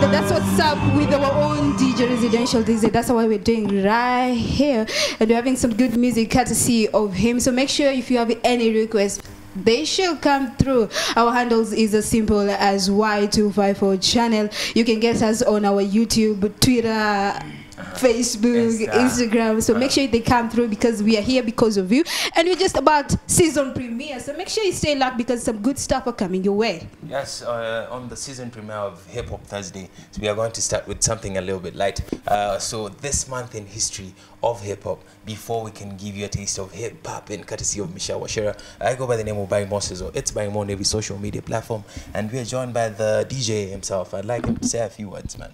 th- that's what's up with our own DJ Residential DJ. That's what we're doing right here. And we're having some good music courtesy of him. So make sure if you have any requests, they shall come through. Our handles is as simple as Y254 channel. You can get us on our YouTube, Twitter, Facebook, Insta. Instagram. So make sure they come through because we are here because of you. And we're just about season premiere. So make sure you stay locked because some good stuff are coming your way. Yes, uh, on the season premiere of Hip Hop Thursday, so we are going to start with something a little bit light. Uh, so this month in history of hip hop, before we can give you a taste of hip hop in courtesy of Michelle Washira, I go by the name of Barry Moses, it's Barry Mo on every social media platform, and we are joined by the DJ himself. I'd like him to say a few words, man.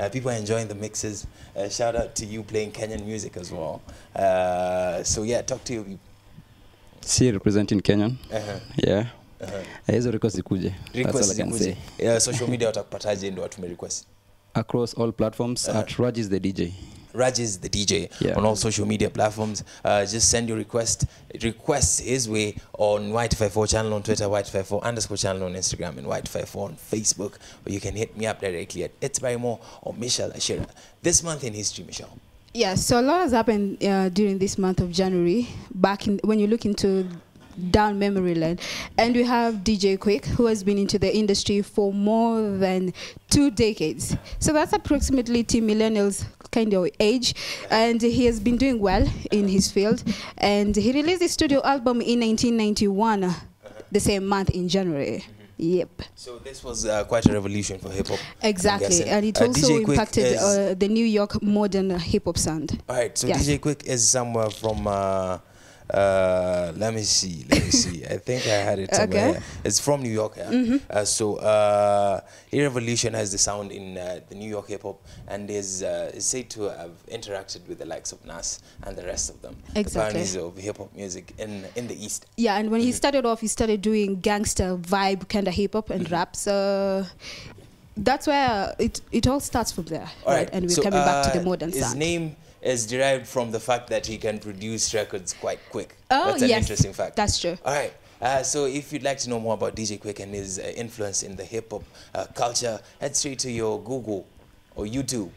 Uh, people are enjoying the mixes. Uh, shout out to you playing Kenyan music as well. Uh, so yeah, talk to you. See, representing kenyan Uh-huh. yeah Uh-huh. Hizo request zikuje That's all I Request can zikuje. say. Yeah, social media watakupataje ndo watume request across all platforms Uh-huh. at Raj is the dj Rajiz the DJ Yeah. on all social media platforms. Uh, just send your request requests his way on Y254 channel on Twitter, Y254 underscore channel on Instagram, and Y254 on Facebook. Or you can hit me up directly at It's Barry Moore or Michelle Ashira. This month in history, Michelle. Yeah, so a lot has happened uh, during this month of January. Back in when you look into down memory lane, and we have DJ Quik, who has been into the industry for more than two decades. So that's approximately two millennials kind of age, and he has been doing well in his field. And he released his studio album in 1991, uh, the same month in January. Yep. So this was uh, quite a revolution for hip hop. Exactly, and it Uh, also DJ impacted uh, the New York modern hip hop sound. All right, so Yeah. DJ Quik is somewhere from. Uh, uh, let me see. Let me see. I think I had it somewhere. Okay. It's from New York. Yeah? Mhm. Uh, so uh, he has the sound in uh, the New York hip hop, and is uh, is said to have interacted with the likes of Nas and the rest of them, the Exactly. pioneers of hip hop music in in the East. Yeah, and when he started off, he started doing gangster vibe kind of hip hop and rap. So that's where it it all starts from there, All right? And we're so, coming back to uh, the modern His sound. name is derived from the fact that he can produce records quite quick. Oh, That's an yes, interesting fact. that's true. All right. Uh, so if you'd like to know more about DJ Quik and his uh, influence in the hip hop uh, culture, head straight to your Google or YouTube.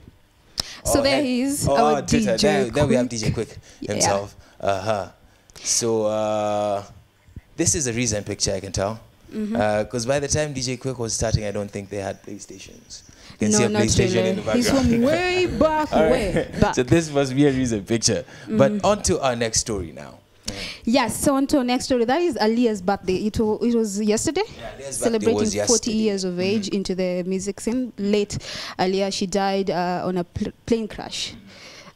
So Or there head- he is, or our Twitter. DJ There, there we have DJ Quik Yeah. himself. Uh huh. So uh, this is a recent picture, I can tell. Mm-hmm. Because by the time DJ Quik was starting, I don't think they had PlayStations. You can no, see a PlayStation really. in the He's from way back, All way right. back. So this must be a recent picture. But on to our next story now. Yes. So on to our next story. That is Aaliyah's birthday. It, it was yesterday. Yeah, Celebrating was 40 yesterday. years of age into the music scene. Late Aaliyah, she died uh, on a pl- plane crash.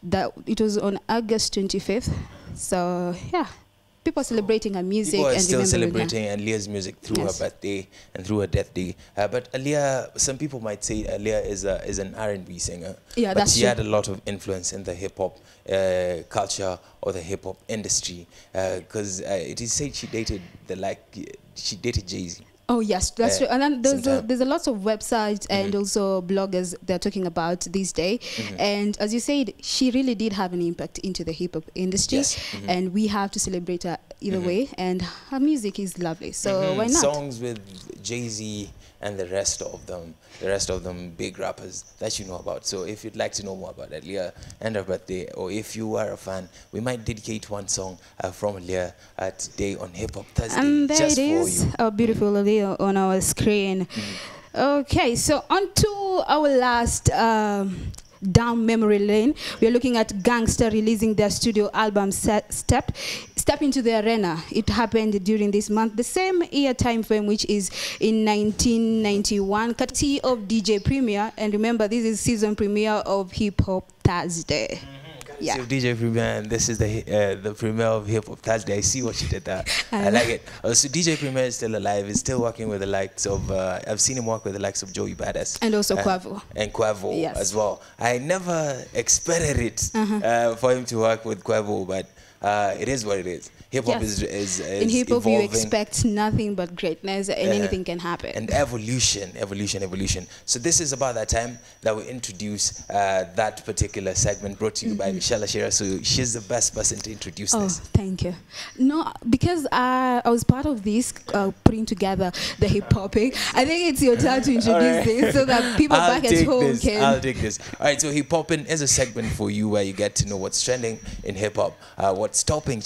That it was on August 25th. So yeah, people are celebrating her music People are and still celebrating Aaliyah's music through Yes. her birthday and through her death day. Uh, but Aaliyah, some people might say Aaliyah is a, is an R&B singer. Yeah, but she true. had a lot of influence in the hip hop uh, culture or the hip hop industry because uh, it is said she dated the like she dated Jay Z. Oh yes, that's true. And then there's a, there's a lot of websites Mm-hmm. and also bloggers they're talking about this day. And as you said, she really did have an impact into the hip hop industry, Yes. Mhm. and we have to celebrate her either Mhm. way. And her music is lovely, so Mhm. why not? Songs with Jay Z and the rest of them, the rest of them big rappers that you know about. So if you'd like to know more about Aaliyah and her birthday, or if you are a fan, we might dedicate one song uh, from uh, today on Hip Hop Thursday And there just it for is, you. our beautiful Olivia on our screen. Okay, so on to our last um, down memory lane. We are looking at Gang Starr releasing their studio album Step. Step into the arena. It happened during this month, the same year time frame, which is in 1991, courtesy of DJ Premier. And remember, this is season premiere of Hip Hop Thursday. Yeah. So DJ Premier, and this is the uh, the premiere of Hip Hop Thursday. I see what you did there. I I like it. Uh, so DJ Premier is still alive. He's still working with the likes of. Uh, I've seen him work with the likes of Joey Badass And also uh, Quavo. and Quavo Yes. as well. I never expected it Uh-huh. uh, for him to work with Quavo, but uh, it is what it is. Hip hop Yes. is, is, is In hip hop, you expect nothing but greatness, and Uh-huh. anything can happen. and evolution, evolution, evolution. So this is about that time that we introduce uh, that particular segment brought to you by Michelle Ashira. So she's the best person to introduce Mm-hmm. Oh, this. thank you. No, because I, I was part of this uh, putting together the hip hopping. I think it's your turn to introduce Alright. this so that people I'll back at home this. can. I'll take this. All right, so hip hopping is a segment for you where you get to know what's trending in hip hop, uh, what's topping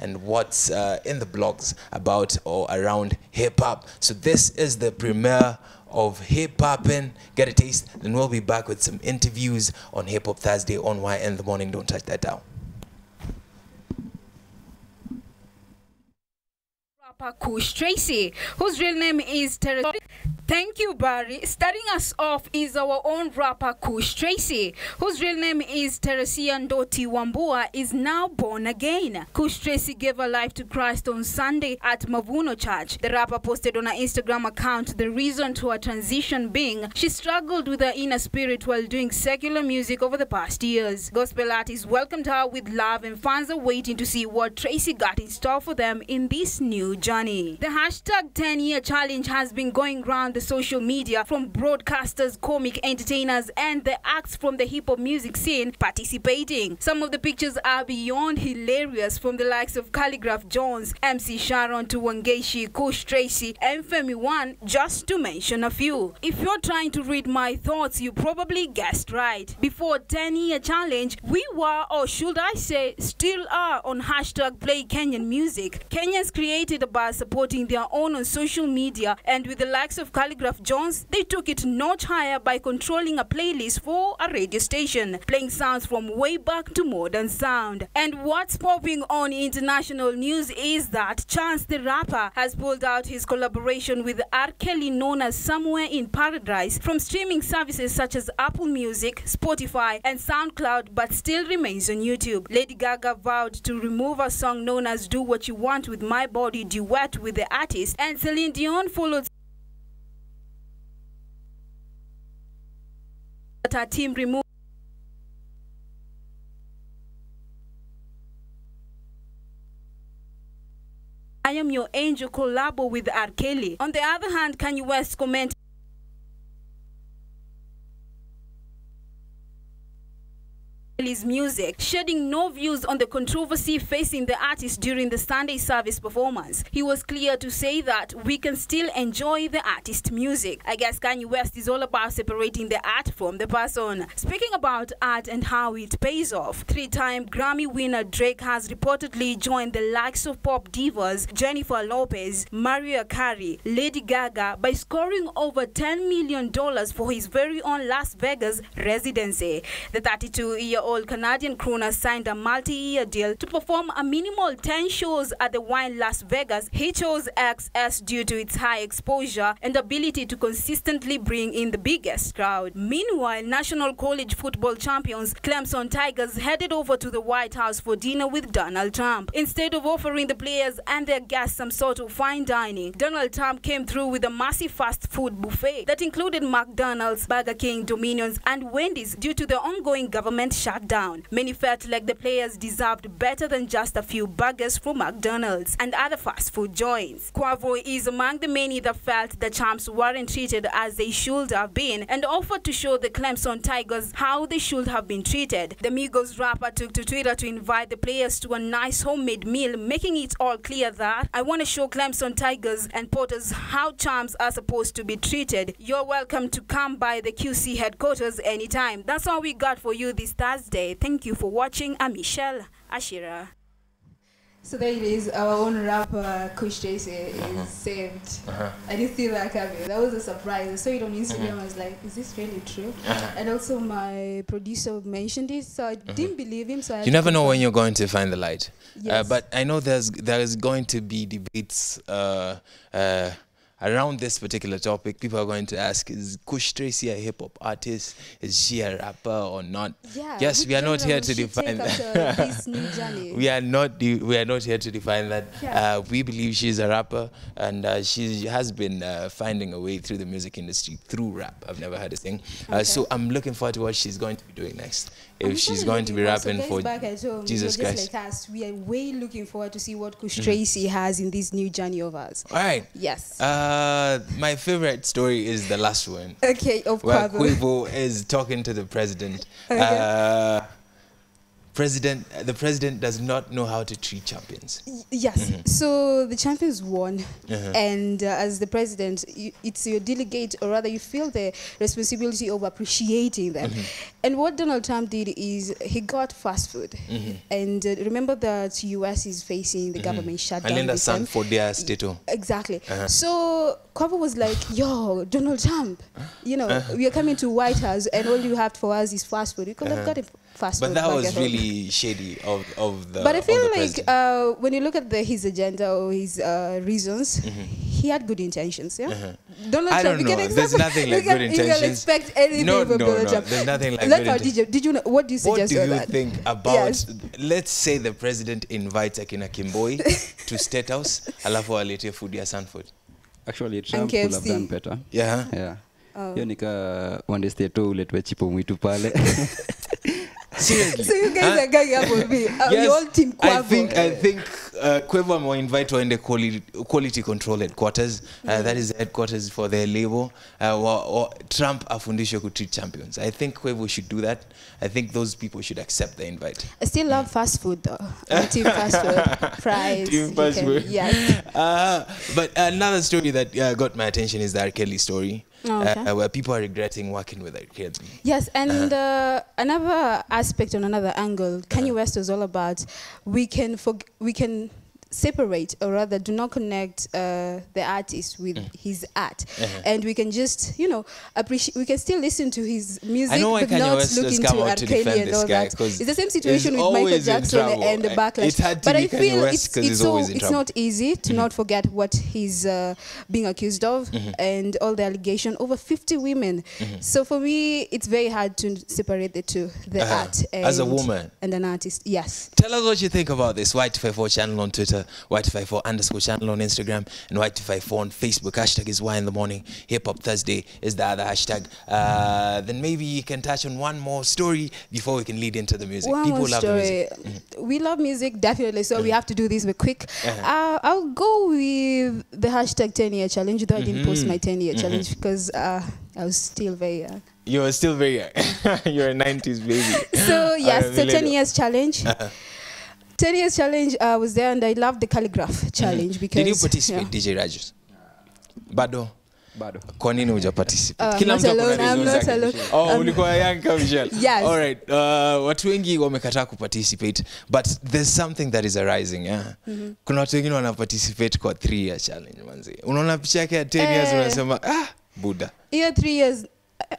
and what's uh, in the blogs about or around hip hop. So this is the premiere of hip hopping. Get a taste, then we'll be back with some interviews on Hip Hop Thursday on Y in the morning. Don't touch that down. Rapper Kush Tracy, whose real name is Teresa. Thank you, Barry. Starting us off is our own rapper Kush Tracy, whose real name is Teresia Ndoti Wambua, is now born again. Kush Tracy gave her life to Christ on Sunday at Mavuno Church. The rapper posted on her Instagram account the reason to her transition being she struggled with her inner spirit while doing secular music over the past years. Gospel artists welcomed her with love, and fans are waiting to see what Tracy got in store for them in this new journey. The hashtag 10 year challenge has been going round the social media from broadcasters, comic entertainers, and the acts from the hip hop music scene participating. Some of the pictures are beyond hilarious from the likes of Khaligraph Jones, MC Sharon to Wangechi, Kush Tracy, and Femi One, just to mention a few. If you're trying to read my thoughts, you probably guessed right. Before 10 year challenge, we were, or should I say, still are on hashtag play Kenyan music. Kenyans created a buzz supporting their own on social media, and with the likes of Khaligraph Jones, they took it notch higher by controlling a playlist for a radio station, playing sounds from way back to modern sound. And what's popping on international news is that Chance the Rapper has pulled out his collaboration with R. Kelly known as Somewhere in Paradise from streaming services such as Apple Music, Spotify, and SoundCloud, but still remains on YouTube. Lady Gaga vowed to remove a song known as Do What You Want with My Body duet with the artist, and Celine Dion followed her team removed I Am Your Angel collabo with R. Kelly. On the other hand, Kanye West commented Kelly's music, shedding no views on the controversy facing the artist during the Sunday service performance. He was clear to say that we can still enjoy the artist's music. I guess Kanye West is all about separating the art from the person. Speaking about art and how it pays off, three-time Grammy winner Drake has reportedly joined the likes of pop divas Jennifer Lopez, Mariah Carey, Lady Gaga by scoring over $10 million for his very own Las Vegas residency. The 32-year-old Canadian crooner signed a multi-year deal to perform a minimal 10 shows at the Wynn Las Vegas. He chose XS due to its high exposure and ability to consistently bring in the biggest crowd. Meanwhile, National College football champions Clemson Tigers headed over to the White House for dinner with Donald Trump. Instead of offering the players and their guests some sort of fine dining, Donald Trump came through with a massive fast food buffet that included McDonald's, Burger King, Domino's, and Wendy's due to the ongoing government shutdown. Many felt like the players deserved better than just a few burgers from McDonald's and other fast food joints. Quavo is among the many that felt the champs weren't treated as they should have been and offered to show the Clemson Tigers how they should have been treated. The Migos rapper took to Twitter to invite the players to a nice homemade meal, making it all clear that I want to show Clemson Tigers and Potters how champs are supposed to be treated. You're welcome to come by the QC headquarters anytime. That's all we got for you this Thursday. Thank you for watching. I'm Michelle Ashira. So there it is. Our own rapper, Kush Tracy, is Uh-huh. saved. Uh-huh. I didn't see that coming. That was a surprise. I saw it on Instagram. I was like, is this really true? Uh-huh. And also, my producer mentioned it, so I didn't believe him. So I You never know when you're going to find the light. Uh, but I know there's there is going to be debates uh, uh, around this particular topic, people are going to ask: Is Kush Tracy a hip hop artist? Is she a rapper or not? Yeah, yes, we are not here to define that. after this new journey? we are not. We are not here to define that. Yeah. Uh, we believe she's a rapper, and uh, she has been uh, finding a way through the music industry through rap. I've never heard a thing. Uh, so I'm looking forward to what she's going to be doing next. If she's going to be rapping for back at home, Jesus Christ. like us. We are way looking forward to see what Kush Mm-hmm. Tracy has in this new journey of ours. All right. Yes. Uh, my favorite story is the last one. okay, of where course. Quavo is talking to the president. Okay. Uh, president, the president does not know how to treat champions. Yes. So the champions won, Uh-huh. and uh, as the president, you, it's your delegate, or rather, you feel the responsibility of appreciating them. And what Donald Trump did is he got fast food, and uh, remember that U.S. is facing the government shutdown. Time. San for their stato. Exactly. Uh-huh. So Quavo was like, "Yo, Donald Trump, you know, Uh-huh. we are coming to White House, and all you have for us is fast food. You could have gotten fast But food." that was home." really shady of, of the. But I feel like uh, when you look at the, his agenda or his uh, reasons, he had good intentions. Yeah. Donald Mm-hmm. I Trump. don't you know. can There's expect- nothing like can- good You can intentions. expect anything No, from no, Donald no. Trump. There's nothing like Let good our inten- DJ. Did you know? What do you suggest? What suggest do you that? think about? Yes. Let's say the president invites Akina Kimboi to State House, alafu alete food ya Sanford. Actually, Trump could have KFC. done better. Yeah. Yeah. Oh. hiyo nika one state tu uletwe chipo mwitu pale Seriously. So you guys Huh? are going up on me. Uh, Yes, you all team I think I think uh, Quavo ameinvite waende quality, quality control headquarters. Uh, that is the headquarters for their label. Uh, wa, wa, Trump afundishwe kutreat champions. I think Quavo should do that. I think those people should accept the invite. I still love fast food though. Team fast food. Fries. Team fast can- food. Yes. Uh, but another story that uh, got my attention is the R. Kelly story, Oh, okay. uh, where people are regretting working with R. Kelly. Yes, and uh, another aspect on another angle, Kanye West was all about we can forg- we can separate or rather do not connect uh, the artist with his art. Uh-huh. and we can just you know appreciate we can still listen to his music but Kanye not West look into come R. out to Kelly defend and all guy, that. it's the same situation with Michael Jackson and the backlash. it had to but I feel it's, it's, so, it's not easy to not forget what he's uh, being accused of and all the allegation over 50 women. So for me it's very hard to separate the two the Uh-huh. art and, As a woman. and an artist. Yes. Tell us what you think about this. Y254 channel on Twitter, Y254 underscore channel on Instagram, and Y254 on Facebook. Hashtag is Why in the Morning. Hip Hop Thursday is the other hashtag. Uh, then maybe you can touch on one more story before we can lead into the music. one People more love the music. Mm-hmm. story we love music definitely so we have to do this very quick Uh-huh. uh, i'll go with the hashtag 10 year challenge though i didn't post Mm-hmm. my 10 year challenge because uh, i was still very young You're still very young. You're a 90s baby. so yes a so 10 years challenge 10 years challenge uh, was there and i loved the calligraph challenge because mm. because Did you participate, yeah. DJ rajus Bado. bado kwa nini huja participate Uh, kila mtu ako na alone, I'm not zake. alone. oh Um, ulikuwa young Michelle Yes. all right uh, watu wengi wamekataa kuparticipate but there's something that is arising yeah? mm -hmm. kuna watu wengine wana participate kwa 3 year challenge manzi unaona picha yake ya 10 years Eh. unasema ah buda hiyo three years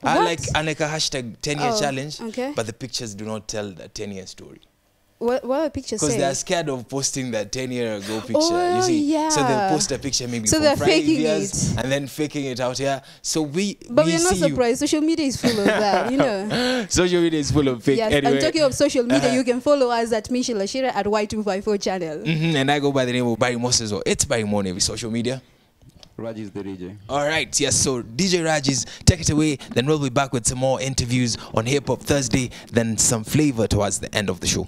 uh, I what? like aneka hashtag 10 year Oh, challenge okay. but the pictures do not tell the 10 year story what, what are the pictures because they're scared of posting that 10 year ago picture you Oh, see so they'll post a picture maybe So from they're five faking years it. and then faking it out here so we but we we're not see you. surprised social media is full of that you know social media is full of fake yes anyway and talking of social media Uh-huh. you can follow us at michelle ashira at y254 channel Mhm, and I go by the name of Barry Moses or it's Barry Monevi social media. Raj is the DJ All right, yes. So DJ Rajis, take it away. Then we'll be back with some more interviews on Hip Hop Thursday. Then some flavor towards the end of the show.